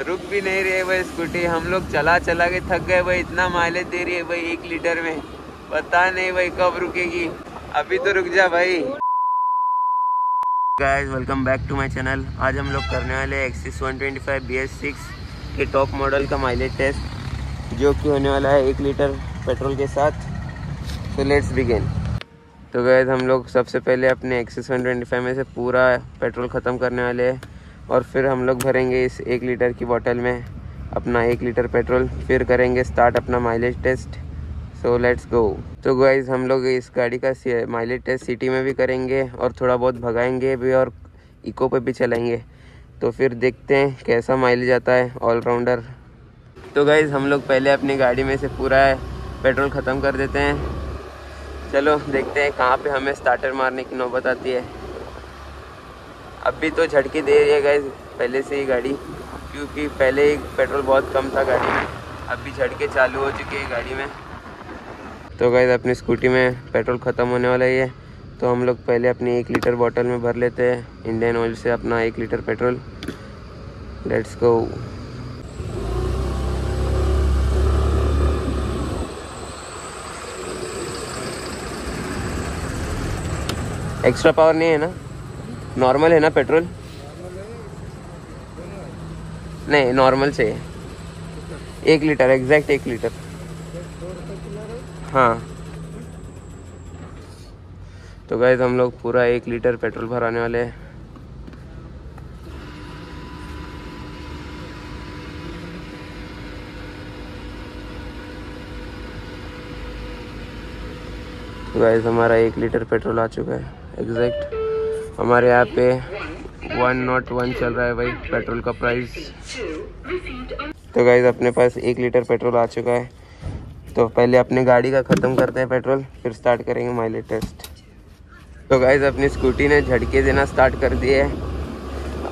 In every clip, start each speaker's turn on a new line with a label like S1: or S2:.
S1: रुक भी नहीं रही भाई स्कूटी हम लोग चला चला के थक गए भाई, इतना माइलेज दे रही है भाई एक लीटर में। पता नहीं भाई कब रुकेगी। अभी तो रुक जा भाई। Guys welcome back to my channel आज हम लोग करने वाले एक्सिस 125 BS6 के टॉप मॉडल का माइलेज टेस्ट जो कि होने वाला है एक लीटर पेट्रोल के साथ। तो लेट्स बिगिन तो गैस हम लोग सबसे पहले अपने एक्सिस 125 में से पूरा पेट्रोल ख़त्म करने वाले हैं। और फिर हम लोग भरेंगे इस एक लीटर की बोतल में अपना एक लीटर पेट्रोल फिर करेंगे स्टार्ट अपना mileage test so let's go तो गाइज़ हम लोग इस गाड़ी का माइलेज टेस्ट सिटी में भी करेंगे और थोड़ा बहुत भगाएँगे भी और इको पे भी चलाएँगे. तो फिर देखते हैं कैसा माइलेज आता है ऑलराउंडर तो गाइज़ हम लोग पहले अपनी गाड़ी में से पूरा पेट्रोल ख़त्म कर देते हैं. चलो देखते हैं कहाँ पे हमें स्टार्टर मारने की नौबत आती है. अभी तो झटके दे रही है गाइज़ पहले से ही गाड़ी, क्योंकि पहले ही पेट्रोल बहुत कम था गाड़ी में। अभी झटके चालू हो चुके हैं गाड़ी में। तो गाइज़ अपनी स्कूटी में पेट्रोल ख़त्म होने वाला ही है। तो हम लोग पहले अपनी एक लीटर बॉटल में भर लेते हैं इंडियन ऑयल से अपना एक litre petrol. Let's go extra power नहीं है ना? नॉर्मल है ना पेट्रोल नहीं नॉर्मल से एक लीटर एग्जैक्ट एक लीटर हाँ। तो गए हम लोग पूरा एक लीटर पेट्रोल भराने वाले हैं। तो गाइज़ हमारा एक लीटर पेट्रोल आ चुका है एग्जैक्ट हमारे यहाँ पे वन नॉट वन चल रहा है भाई पेट्रोल का प्राइस तो गाइज़ अपने पास एक लीटर पेट्रोल आ चुका है। तो पहले अपने गाड़ी का ख़त्म करते हैं पेट्रोल फिर स्टार्ट करेंगे माइलेज टेस्ट तो गाइज़ अपनी स्कूटी ने झटके देना स्टार्ट कर दिए है।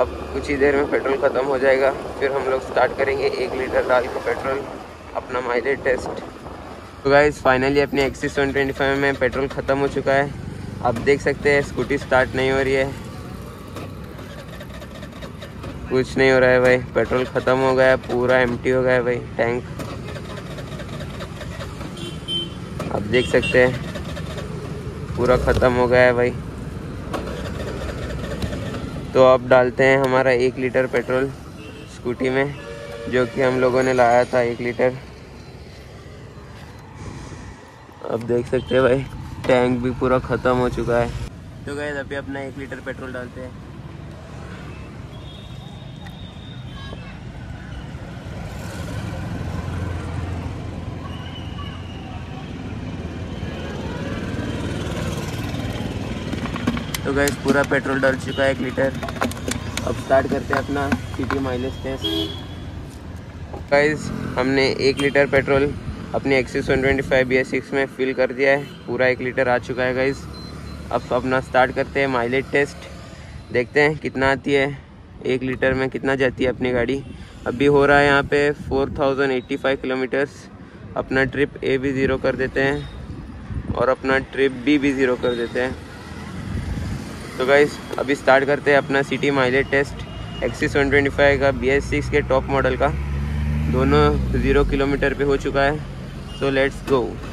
S1: अब कुछ ही देर में पेट्रोल ख़त्म हो जाएगा। फिर हम लोग स्टार्ट करेंगे एक लीटर डाल के पेट्रोल अपना माइलेज टेस्ट तो गाइज़ फाइनली अपने एक्सिस वन में पेट्रोल ख़त्म हो चुका है। आप देख सकते हैं स्कूटी स्टार्ट नहीं हो रही है। कुछ नहीं हो रहा है भाई पेट्रोल ख़त्म हो गया, पूरा एम्प्टी हो गया है भाई टैंक आप देख सकते हैं, पूरा ख़त्म हो गया है भाई। तो अब डालते हैं हमारा एक लीटर पेट्रोल स्कूटी में, जो कि हम लोगों ने लाया था एक लीटर। अब देख सकते हैं भाई टैंक भी पूरा ख़त्म हो चुका है। तो गए अभी अपना एक लीटर पेट्रोल डालते हैं। तो गैस पूरा पेट्रोल डाल चुका है एक लीटर। अब स्टार्ट करते हैं अपना सिटी माइलेज टेस्ट हमने एक लीटर पेट्रोल अपनी Access one twenty five B six में फिल कर दिया है। पूरा एक लीटर आ चुका है गाइज़ अब अपना स्टार्ट करते हैं माइलेज टेस्ट देखते हैं कितना आती है। एक लीटर में कितना जाती है अपनी गाड़ी। अभी हो रहा है यहाँ पे four thousand eighty five kilometres अपना ट्रिप ए भी ज़ीरो कर देते हैं और अपना ट्रिप बी भी ज़ीरो कर देते हैं। तो गाइज़ अभी स्टार्ट करते हैं अपना city mileage test Access one twenty five का बी एस सिक्स के टॉप मॉडल का। दोनों ज़ीरो किलोमीटर पे हो चुका है। So let's go.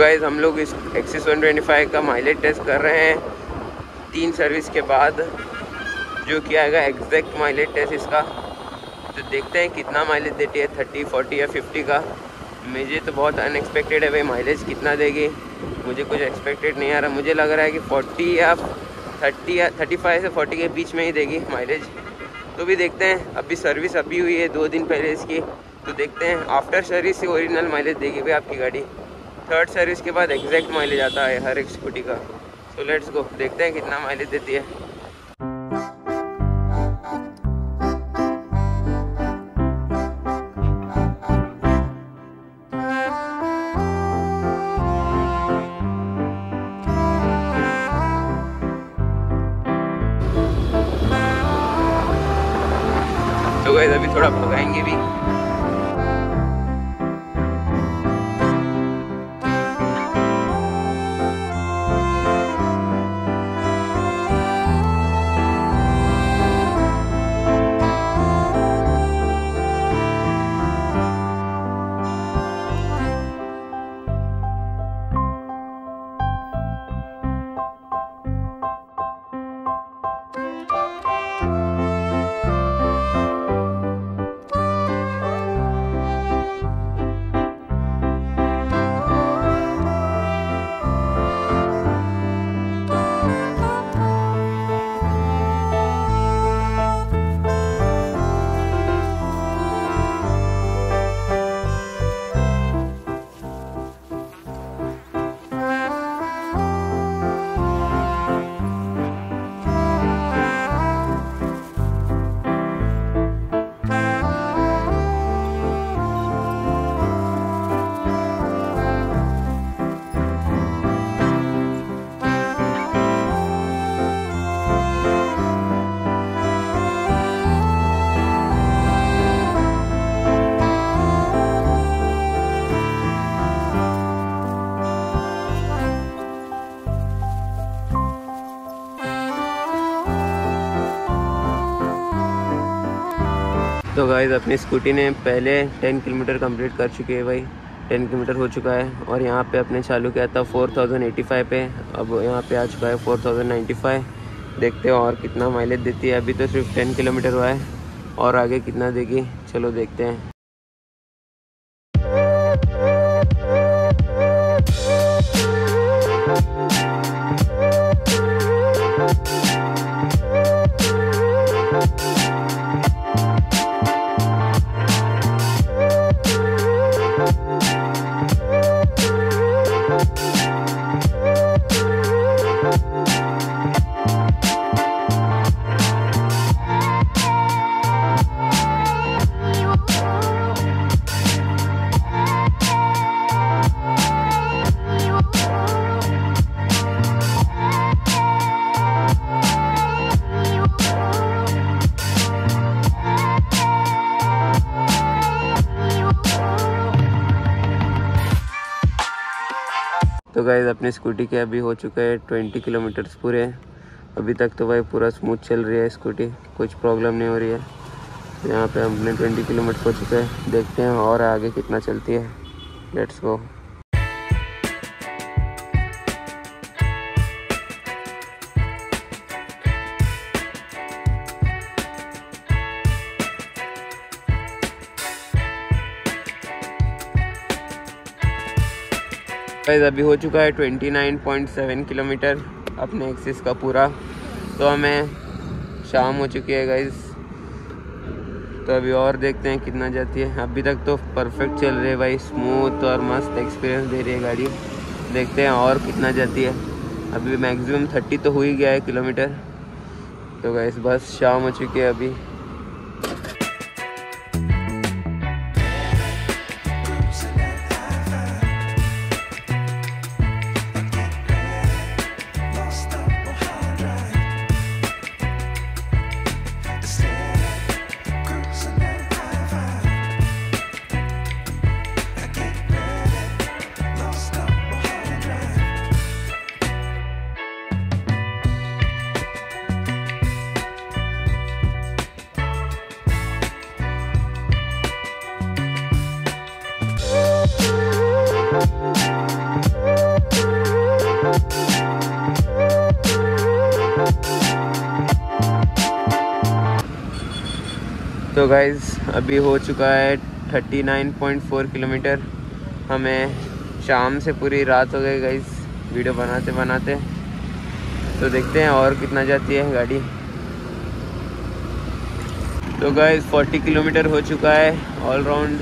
S1: गाइज़ हम लोग इस एक्सिस 125 का माइलेज टेस्ट कर रहे हैं। तीन सर्विस के बाद जो कि आएगा एग्जैक्ट माइलेज टेस्ट इसका। तो देखते हैं कितना माइलेज देती है थर्टी फोर्टी या फिफ्टी का। मुझे तो बहुत अनएक्सपेक्टेड है भाई माइलेज कितना देगी? मुझे कुछ एक्सपेक्टेड नहीं आ रहा। मुझे लग रहा है कि फोर्टी या थर्टी या थर्टी फाइव से फोर्टी के बीच में ही देगी माइलेज तो भी देखते हैं। अभी सर्विस अभी हुई है, दो दिन पहले इसकी। तो देखते हैं। आफ्टर सर्विस से ओरिजिनल माइलेज देगी भाई आपकी गाड़ी। थर्ड सर्विस के बाद एग्जैक्ट माइलेज आता है हर एक स्कूटी का। सो लेट्स गो देखते हैं कितना माइलेज देती है। तो गाइज़ अपनी स्कूटी ने पहले 10 किलोमीटर कंप्लीट कर चुकी है भाई। 10 किलोमीटर हो चुका है और यहाँ पे अपने चालू किया था 4085 पे। अब यहाँ पे आ चुका है 4095 देखते हैं और कितना माइलेज देती है। अभी तो सिर्फ़ 10 किलोमीटर हुआ है और आगे कितना देगी, चलो देखते हैं। तो गाइज़ अपनी स्कूटी के अभी हो चुका है ट्वेंटी किलोमीटर्स पूरे। अभी तक तो भाई पूरा स्मूथ चल रही है स्कूटी कुछ प्रॉब्लम नहीं हो रही है। तो यहाँ पे हमने ट्वेंटी किलोमीटर हो चुके हैं, देखते हैं और आगे कितना चलती है। लेट्स गो गाइस अभी हो चुका है 29.7 किलोमीटर अपने एक्सिस का पूरा। तो हमें शाम हो चुकी है गाइस तो अभी और देखते हैं कितना जाती है। अभी तक तो परफेक्ट चल रही है भाई। स्मूथ और मस्त एक्सपीरियंस दे रही है गाड़ी। देखते हैं और कितना जाती है। अभी मैक्सिमम थर्टी तो हो ही गया है किलोमीटर। तो गाइस बस शाम हो चुकी है अभी। तो गाइज़ अभी हो चुका है 39.4 किलोमीटर। हमें शाम से पूरी रात हो गई गाइज़ वीडियो बनाते बनाते। तो देखते हैं और कितना जाती है गाड़ी। तो गाइज़ 40 किलोमीटर हो चुका है ऑल राउंड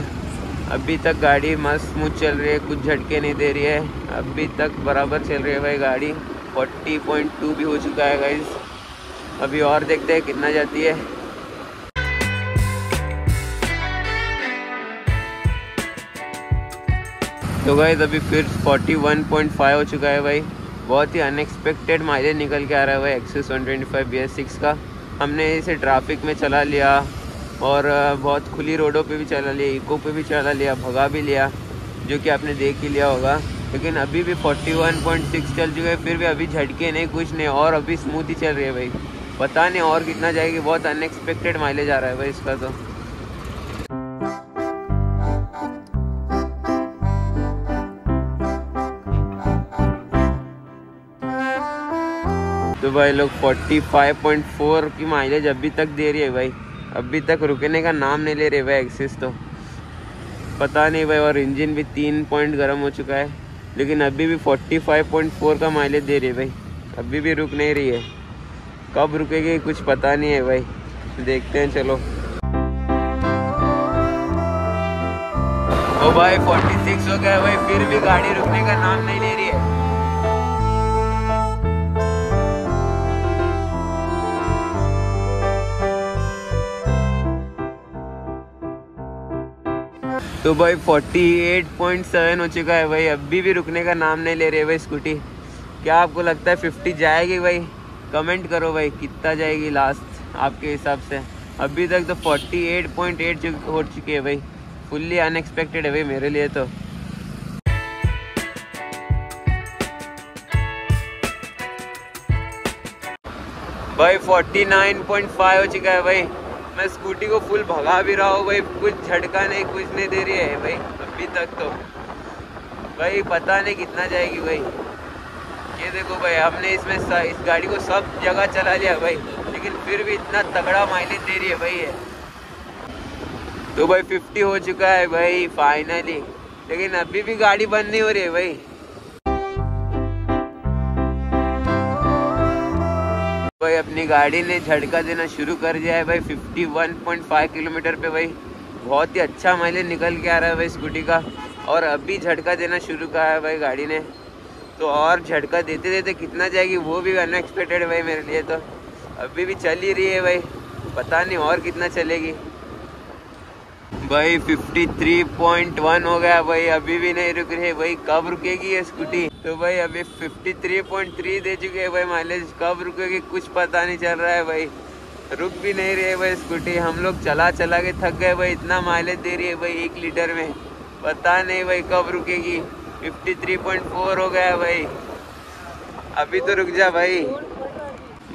S1: अभी तक गाड़ी मस्त स्मूथ चल रही है, कुछ झटके नहीं दे रही है। अभी तक बराबर चल रही है भाई गाड़ी। 40.2 भी हो चुका है गाइज़ अभी और देखते हैं कितना जाती है। तो गाइज़ अभी फिर 41.5 हो चुका है भाई। बहुत ही अनएक्सपेक्टेड माइलेज निकल के आ रहा है भाई Access one twenty five B S six का। हमने इसे ट्रैफ़िक में चला लिया और बहुत खुली रोडों पे भी चला लिया इको पे भी चला लिया, भगा भी लिया, जो कि आपने देख ही लिया होगा। लेकिन अभी भी 41.6 चल चुका है, फिर भी अभी झटके नहीं, कुछ नहीं, और अभी स्मूथ ही चल रही है भाई। पता नहीं और कितना जाएगी, बहुत अनएक्सपेक्टेड माइलेज आ रहा है भाई इसका तो। तो भाई लोग 45.4 की माइलेज अभी तक दे रही है भाई। अभी तक रुकने का नाम नहीं ले रहे भाई एक्सिस तो। पता नहीं भाई, और इंजन भी तीन पॉइंट गर्म हो चुका है। लेकिन अभी भी 45.4 का माइलेज दे रही है भाई। अभी भी रुक नहीं रही है। कब रुकेगी कुछ पता नहीं है भाई। देखते हैं, चलो। ओ भाई 46 हो गया भाई, फिर भी गाड़ी रुकने का नाम नहीं ले रही है। तो भाई 48.7 हो चुका है भाई। अभी भी रुकने का नाम नहीं ले रहे भाई स्कूटी क्या आपको लगता है 50 जाएगी भाई? कमेंट करो भाई, कितना जाएगी लास्ट आपके हिसाब से? अभी तक तो 48.8 हो चुकी है भाई। फुल्ली अनएक्सपेक्टेड है भाई मेरे लिए तो। भाई 49.5 हो चुका है भाई। मैं स्कूटी को फुल भगा भी रहा हूँ, भाई। कुछ झटका नहीं, कुछ नहीं दे रही है भाई। अभी तक तो। भाई, पता नहीं कितना जाएगी भाई। ये देखो भाई, हमने इसमें इस गाड़ी को सब जगह चला लिया भाई। लेकिन फिर भी इतना तगड़ा माइलेज दे रही है भाई ये। तो भाई फिफ्टी हो चुका है भाई फाइनली लेकिन अभी भी गाड़ी बंद नहीं हो रही है भाई। अपनी गाड़ी ने झटका देना शुरू कर दिया है भाई। 51.5 किलोमीटर पे भाई। बहुत ही अच्छा माइलेज निकल के आ रहा है भाई स्कूटी का। और अभी झटका देना शुरू करा है भाई गाड़ी ने। तो और झटका देते देते कितना जाएगी, वो भी अनएक्सपेक्टेड भाई मेरे लिए तो। अभी भी चल ही रही है भाई। पता नहीं और कितना चलेगी। भाई 53.1 हो गया। भाई, अभी भी नहीं रुक रही। भाई, कब रुकेगी ये स्कूटी तो भाई, अभी 53.3 दे चुके हैं। भाई माइलेज कब रुकेगी कुछ पता नहीं चल रहा है, भाई। रुक भी नहीं रही भाई स्कूटी हम लोग चला चला के थक गए, भाई। इतना माइलेज दे रही है, भाई, एक लीटर में। पता नहीं, भाई, कब रुकेगी। 53.4 हो गया, भाई। अभी तो रुक जा, भाई।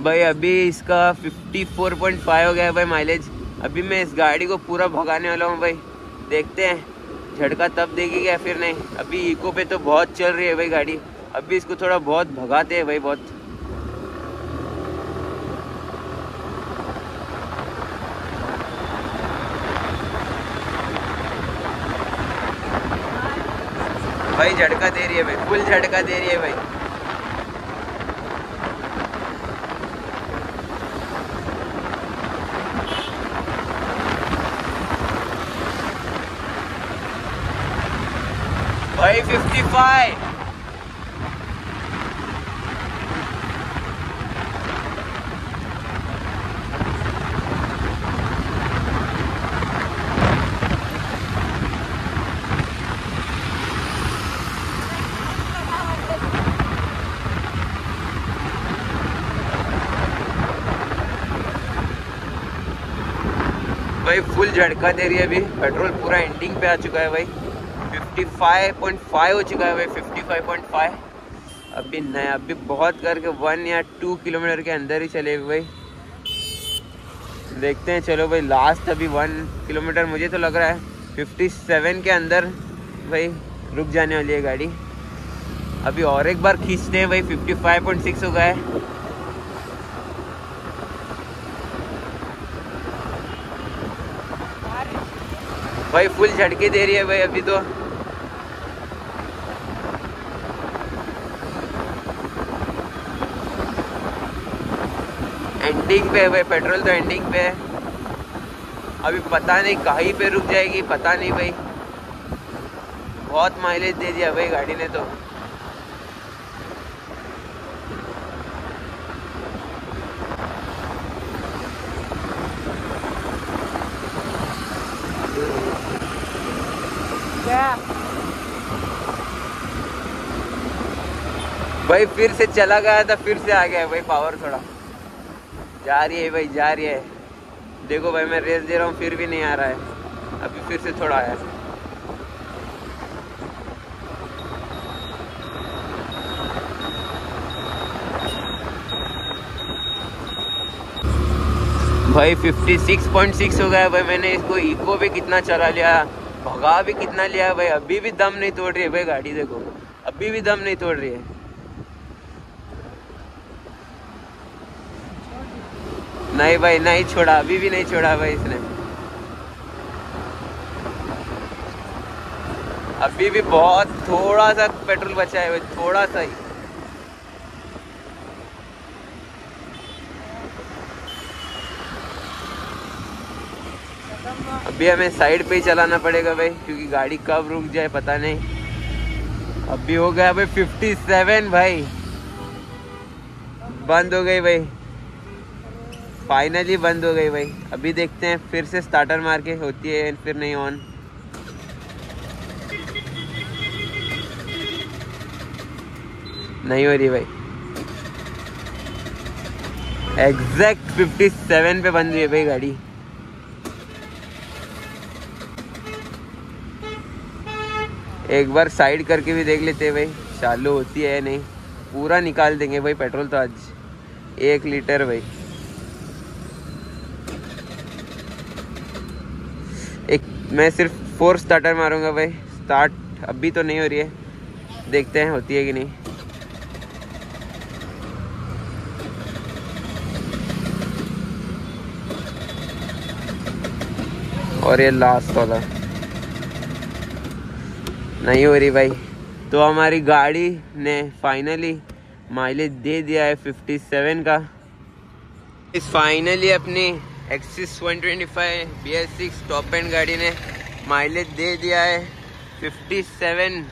S1: भाई, अभी इसका 54.5 हो गया, भाई माइलेज अभी मैं इस गाड़ी को पूरा भगाने वाला हूँ भाई। देखते हैं। झटका तब देगी क्या फिर नहीं? अभी इको पे तो बहुत चल रही है भाई गाड़ी। अभी इसको थोड़ा बहुत भगाते हैं भाई बहुत। भाई झटका दे रही है भाई। फुल झटका दे रही है भाई भाई 55 भाई फुल झटका दे रही है अभी। पेट्रोल पूरा एंडिंग पे आ चुका है भाई। 55.5 हो चुका है भाई 55.5 अभी नया, अभी बहुत करके वन या टू किलोमीटर के अंदर ही चले भाई। देखते हैं, चलो भाई लास्ट अभी वन किलोमीटर मुझे तो लग रहा है 57 के अंदर भाई, रुक जाने वाली है गाड़ी। अभी और एक बार खींचते हैं भाई 55.6 हो गया है। भाई फुल झटके दे रही है भाई, अभी तो। एंडिंग पे है भाई पेट्रोल तो एंडिंग पे है। अभी पता नहीं कहीं पे रुक जाएगी पता नहीं भाई। बहुत माइलेज दे दिया भाई गाड़ी ने तो। भाई फिर से चला गया था फिर से आ गया भाई पावर थोड़ा। जा रही है भाई, जा रही है। देखो भाई, मैं रेस दे रहा हूँ, फिर भी नहीं आ रहा है। अभी फिर से थोड़ा आया भाई 56.6 हो गया भाई, मैंने इसको इको भी कितना चला लिया, भगा भी कितना लिया भाई, अभी भी दम नहीं तोड़ रही है भाई, गाड़ी देखो। अभी भी दम नहीं तोड़ रही है। नहीं भाई, नहीं छोड़ा, अभी भी नहीं छोड़ा भाई इसने। अभी भी बहुत थोड़ा सा पेट्रोल बचा है भाई थोड़ा सा ही। अभी हमें साइड पे ही चलाना पड़ेगा भाई, क्योंकि गाड़ी कब रुक जाए पता नहीं। अभी हो गया भाई 57 भाई। बंद हो गई भाई। फाइनली बंद हो गई भाई। अभी देखते हैं, फिर से स्टार्टर मार के होती है फिर नहीं ऑन नहीं हो रही भाई। एग्जैक्ट 57 पे बंद हुई है भाई गाड़ी। एक बार साइड करके भी देख लेते हैं भाई, चालू होती है नहीं। पूरा निकाल देंगे भाई पेट्रोल तो आज। एक लीटर भाई एक मैं सिर्फ़ फोर स्टार्टर मारूँगा भाई। स्टार्ट अभी तो नहीं हो रही है। देखते हैं, होती है कि नहीं। और ये लास्ट वाला। नहीं हो रही भाई। तो हमारी गाड़ी ने फाइनली माइलेज दे दिया है 57 का। इस फाइनली अपनी एक्सिस 125 BS6 टॉप एंड गाड़ी ने माइलेज दे दिया है। 57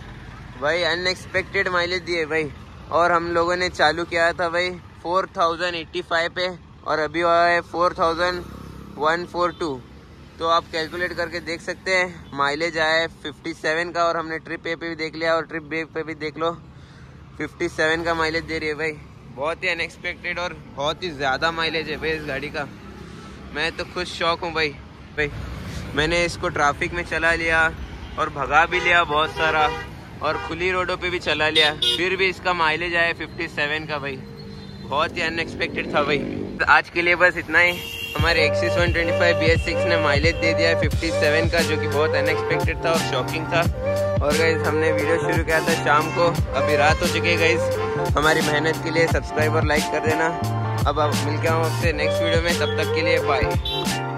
S1: भाई अनएक्सपेक्टेड माइलेज दिए भाई। और हम लोगों ने चालू किया था भाई 4085 पे, और अभी हुआ है 4142 तो आप कैलकुलेट करके देख सकते हैं माइलेज आया है 57 का, और हमने ट्रिप ए पे भी देख लिया, और ट्रिप बे पे भी देख लो। 57 का माइलेज दे रही है भाई। बहुत ही अनएक्सपेक्टेड और बहुत ही ज़्यादा माइलेज है भाई इस गाड़ी का। मैं तो खुद शौक हूँ भाई। भाई, मैंने इसको ट्रैफ़िक में चला लिया और भगा भी लिया बहुत सारा और खुली रोडों पे भी चला लिया। फिर भी इसका माइलेज आया 57 का भाई। बहुत ही अनएक्सपेक्टेड था भाई। तो आज के लिए बस इतना ही। हमारे एक्सिस 125 BS6 ने माइलेज दे दिया है 57 का, जो कि बहुत अनएक्सपेक्टेड था और शॉकिंग था। और गाइज़ हमने वीडियो शुरू किया था शाम को। अभी रात हो चुकी है गाइज़ हमारी मेहनत के लिए सब्सक्राइब और लाइक कर देना। अब अब मिल गया हूँ आपसे नेक्स्ट वीडियो में तब तक के लिए बाय